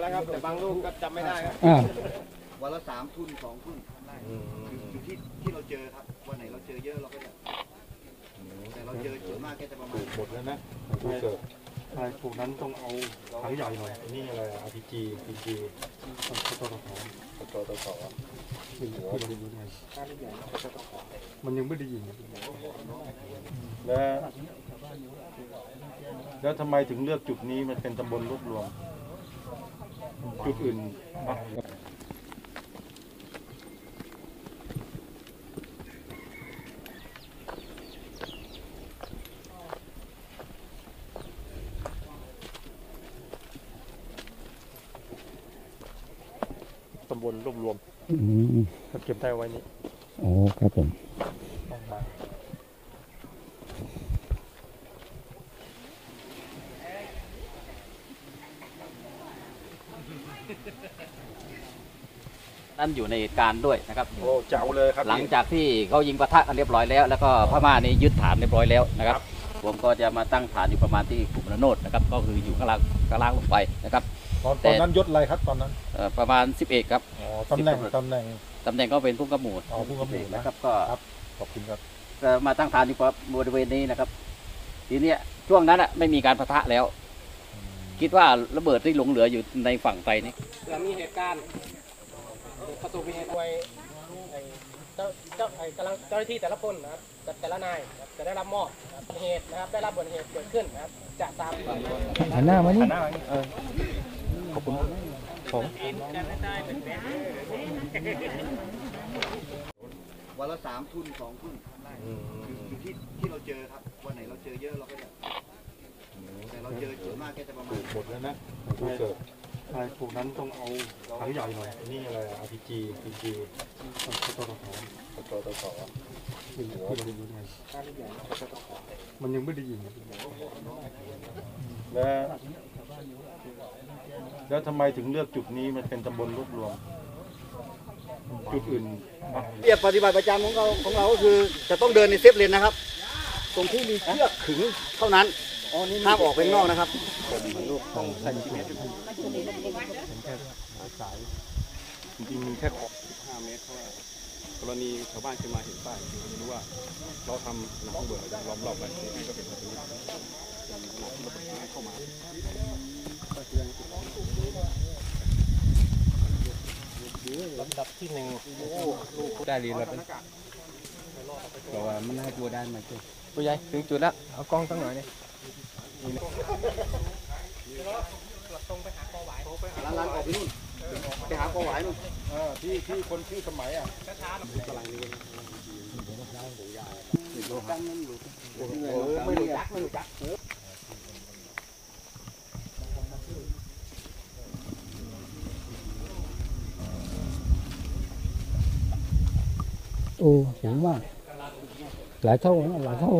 แล้วครับแต่บางลูกก็จำไม่ได้ครับอ่าวันละสามทุนสองทุนอยู่ที่ที่เราเจอครับวันไหนเราเจอเยอะเราก็จะแต่เราเจอส่วนมากแค่จะประมาณหมดแล้วนะปลูกเกิดใช่ปลูกนั้นต้องเอาถังใหญ่หน่อยนี่อะไร RPG PG ตตตตตตมันยังไม่ได้ยินแล้วแล้วทำไมถึงเลือกจุดนี้มันเป็นตำบลรวบรวม จุดอื่นอะตำบลรวบรวมอืมก็เก็บได้ไว้นี่โอ้ครับผม นั่นอยู่ในเหตุการณ์ด้วยนะครับ โอ้เจ๋วเลยครับหลังจากที่เขายิงปะทะกันเรียบร้อยแล้ว แล้วก็พม่านี่ยึดฐานเรียบร้อยแล้วนะครับ ผมก็จะมาตั้งฐานอยู่ประมาณที่กลุ่มระโนดนะครับ ก็คืออยู่ข้างล่างข้างล่างลงไปนะครับ ตอนแต่ตอนนั้นยศอะไรครับตอนนั้นเอ่อประมาณ11ครับอ๋อตำแหน่งตำแหน่งตำแหน่งก็เป็นผู้กำหมูดอ๋อผู้กำหมูนะนะครับก็ครับขอบคุณครับก็มาตั้งฐานอยู่บริเวณนี้นะครับ ทีเนี้ยช่วงนั้นอะไม่มีการปะทะแล้ว คิดว่าระเบิดที่หลงเหลืออยู่ในฝั่งไทยนี่เผื่อมีเหตุการณ์ประสบเหตุไว้ไอ้เจ้าเจ้าไอ้กำลังเจ้าหน้าที่แต่ละคนนะครับแต่แต่ละนายนะครับจะได้รับมอบนะครับเหตุนะครับได้รับบทเหตุเกิดขึ้นนะครับจะตามหันหน้ามานี่ขอบคุณผมวันละสามทุนสองทุนอยู่ที่ที่เราเจอครับวันไหนเราเจอเยอะเราก็จะแต่เราเจอส่วนมา กแค่จะประมาณหมดแล้วนะปลูกเกิดใช่ปลูกนั้นต้องเอาถังใหญ่หน่อยนี่อะไร RPG PG ตตตตตตมันยังไม่ได้ยินแล้วแล้วทำไมถึงเลือกจุดนี้มันเป็นตำบลรวบรวมจุดอื่นเรียบปฏิบัติประจำของเราของเราก็คือ จะต้องเดินในเซฟเลนนะครับ ตรงที่มีเชือกขึงเท่านั้น ห้ามออกไปข้างนอกนะครับจริงๆมีแค่ขอบ5เมตรเพราะว่ากรณีชาวบ้านขึ้นมาเห็นป้ายไม่รู้ว่าเราทำหนังเบื่อล้อมรอบไปก็เป็นแบบนี้เข้ามาลำดับที่หนึ่งได้เรีแล้วเป็นบอกว่ามันให้ตัวด้านมาช่วยผู้ใหญ่ถึงจุดแล้วเอากล้องตั้งหน่อยนี่ ลันๆออกไปนู่นไปหากอหวายนู่นเออที่ที่คนชื่อสมัยอะไม่รู้จักไม่รู้จักโอ้สูงมากหลายเท่านะหลายเท่า